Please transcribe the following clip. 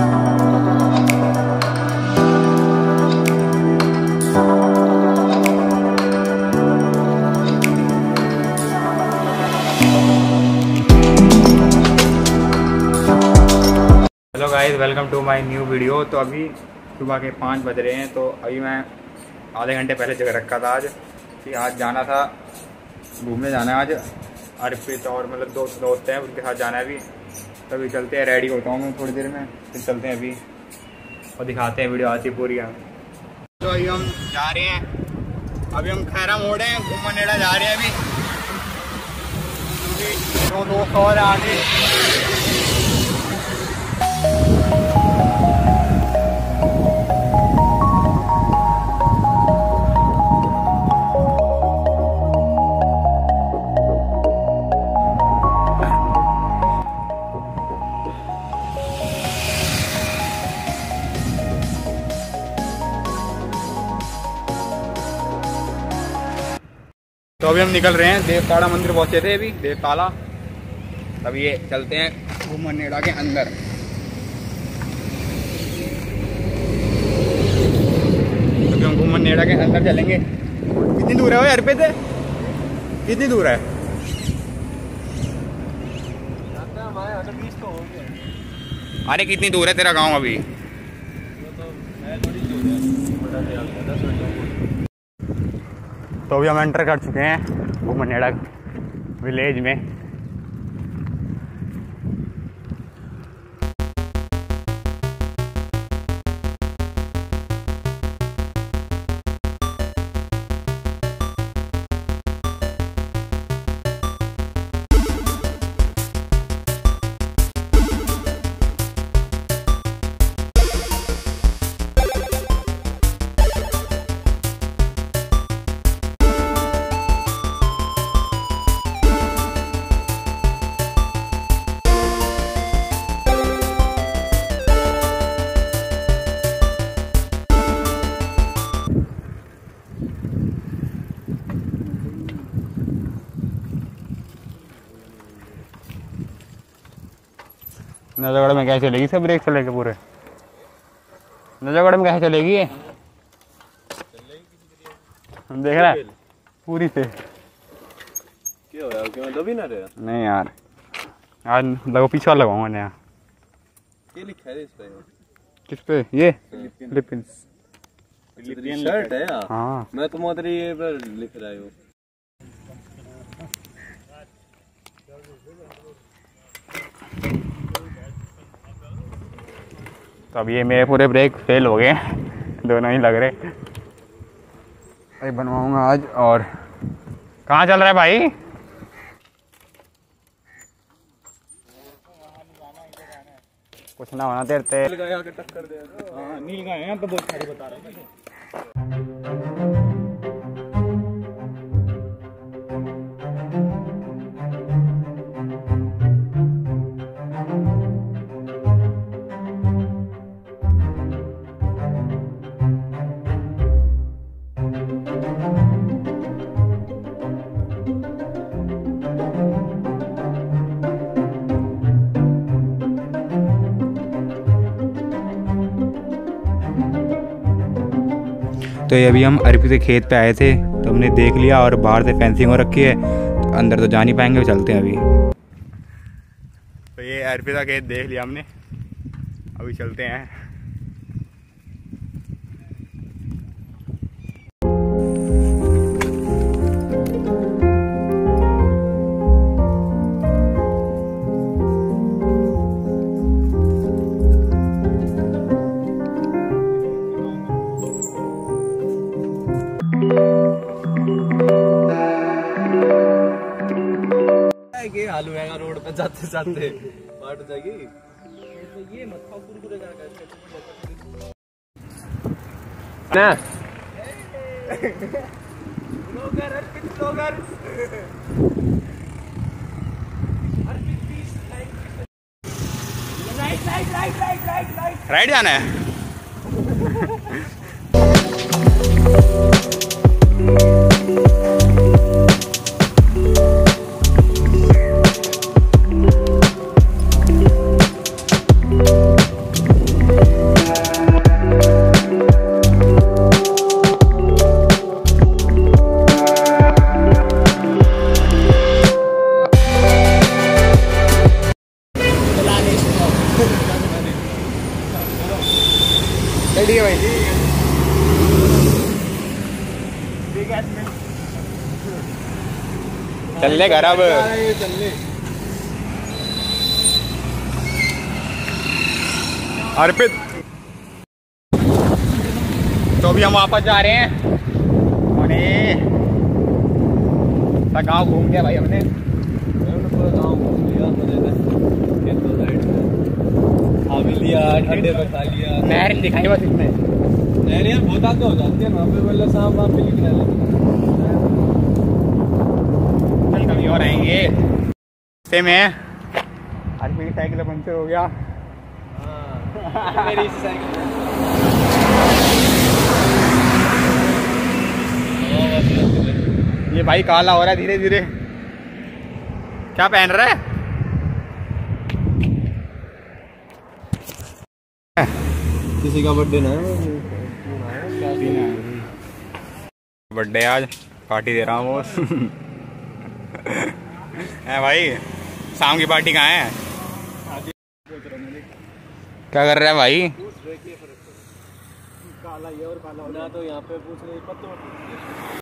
Hello guys welcome to my new video तो अभी सुबह के पाँच बज रहे हैं तो अभी मैं आधे घंटे पहले जगह रखा था आज, कि आज जाना था, घूमने जाना है आज। अर्पित और मतलब दोस्त दोस्त हैं, उनके साथ जाना है अभी। तो अभी चलते हैं रेडी होता हूँ मैं थोड़ी देर में। फिर चलते हैं अभी। और दिखाते हैं वीडियो आती पूरी हम तो अभी हम जा रहे हैं। अभी हम खैरा मोड़े हैं, घूमन नेड़ा जा रहे हैं अभी। दो दोस्त और आगे। तो अभी हम निकल रहे हैं, देवताड़ा मंदिर पहुँचे थे अभी, देवताला। तब ये चलते हैं घूमन नेड़ा के अंदर। अभी हम घूमन नेड़ा के अंदर चलेंगे। कितनी दूर है वो यार पे थे कितनी दूर है? अरे कितनी दूर है तेरा गाँव अभी? तो अभी हम एंटर कर चुके हैं घूमनेड़ा विलेज में। नजरगढ़ में कैसे चलेगी सब ब्रेक चलेगा पूरे? नजरगढ़ में कैसे चलेगी ये? देख रहा है पूरी से। क्या यार क्यों? दबी ना रहे नहीं यार आज लगो पीछे लगाऊँगा नया। ये लिखा है इस पे। किस पे? ये? फिलीपींस। फिलिपियन शर्ट है यार। हाँ। मैं तो मोदरी ये पर लिख रहा हूँ। तो अब ये मेरे पूरे ब्रेक फेल हो गए दोनों ही लग रहे। अरे बनवाऊँगा आज और कहाँ चल रहा है भाई? कुछ ना होना तेरे गया के टक्कर दे हाँ नील हैं तो बहुत सारी बता रहे हैं। तो ये अभी हम अर्पित के खेत पे आए थे तो हमने देख लिया और बाहर से फेंसिंग हो रखी है तो अंदर तो जा नहीं पाएँगे चलते हैं अभी। तो ये अरबी का खेत देख लिया हमने, अभी चलते हैं। साथ जाते जाते। फाट जाएगी? ये मत खाओ कुरकुरे ना। ब्लॉगर अर्पित ब्लॉगर राइट जाना है। चल ले घर अब। अर्पित। तो अभी हम वापस जा रहे हैं। और गाँव घूम गया भाई हमने। पूरा गाँव घूम लिया लिया। नहर दिखाई बस इसमें। नहर यार बहुत आगे हो जाती है वहाँ पे बोले सांप वाप भी चल कभी और आएँगे। रास्ते में। अर्पित की साइकिल पंचर हो गया। हाँ मेरी साइकिल। ये भाई काला हो रहा है धीरे धीरे। क्या पहन रहा है? किसी का बर्थडे ना बर्थडे आज पार्टी दे रहा हूँ वो है भाई शाम की पार्टी कहाँ है? क्या कर रहे है भाई? काला ये और काला ना तो यहाँ पे पूछ रहे पत्तों